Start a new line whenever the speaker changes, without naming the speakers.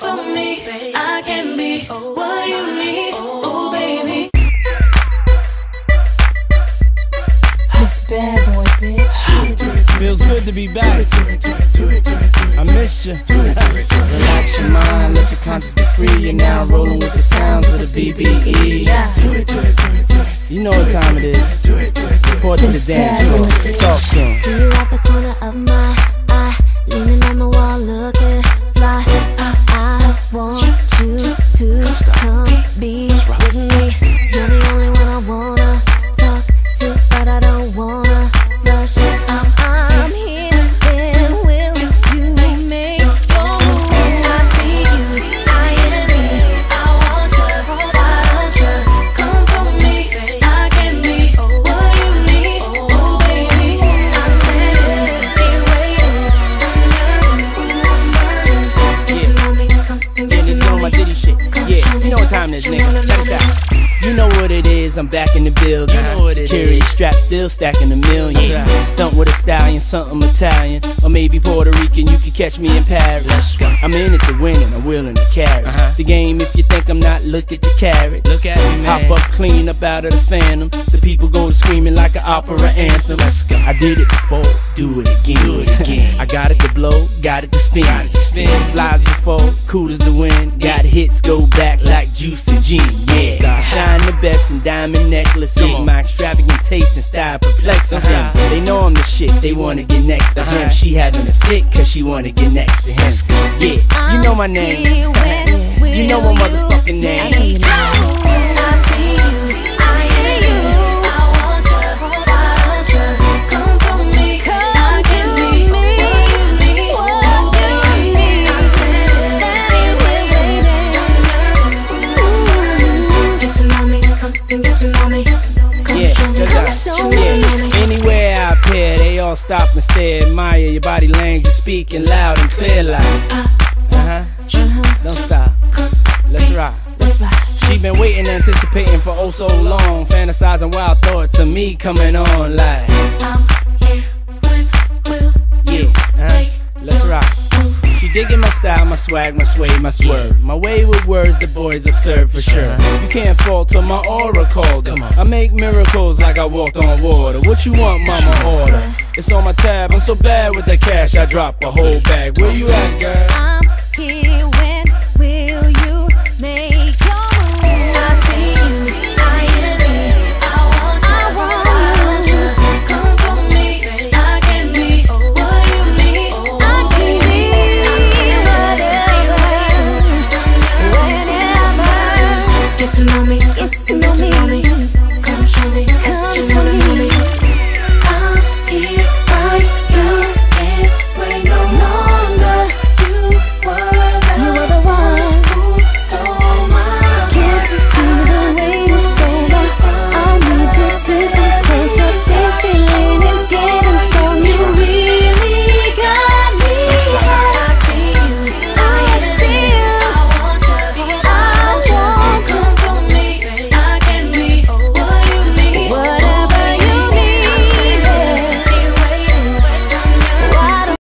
Come to me, I can be what you need. Ooh, baby.
This bad boy, bitch.
Feels good to be back. I missed you. Relax your mind, let your conscience be free. You're now rolling with the sounds of the BBE. You know what time it is. Report to the dance floor. Talk to 'em. Time it is, nigga. Check this out. You know what it is, I'm back in the building. You know what Security strap still stacking a million. Stunt with a stallion, something Italian. Or maybe Puerto Rican, you could catch me in Paris. I'm in it to win and I'm willing to carry. Uh-huh. The game, if you think I'm not, look at the carats. Look at me, man. Hop up clean up out of the phantom. The people go screaming like an opera anthem. Let's go. I did it before, do it again. Do it again. I got it to blow, got it to spin. Got it to spin. Flies before, cool as the wind. Got hits, go back like juicy gin. Yeah. Shine the best in diamond necklaces. My extravagant taste and style perplexes them. They know I'm the shit, they wanna get next to him. She having a fit, cause she wanna get next to him. Yeah, you know my name.
Here, when will
You know my motherfucking name. Stop and stare, admire your body language, you speaking loud and clear like. Uh huh. Don't stop. Let's rock.
Let's rock.
She been waiting, anticipating for oh so long, fantasizing wild thoughts of me coming on like.
I'm here when will
Yeah, uh-huh. Let's rock. She digging my style, my swag, my sway, my swerve. My way with words, the boys observe for sure. You can't falter my aura called her. I make miracles like I walked on water. What you want, mama? Order. It's on my tab. I'm so bad with the cash, I drop a whole bag. Where you at, girl?
I'm here, when will you make your move?
I see you, I am me. I want you,
I want
you come to me? I can be what you need.
I can be whatever, whenever.
Get to know me,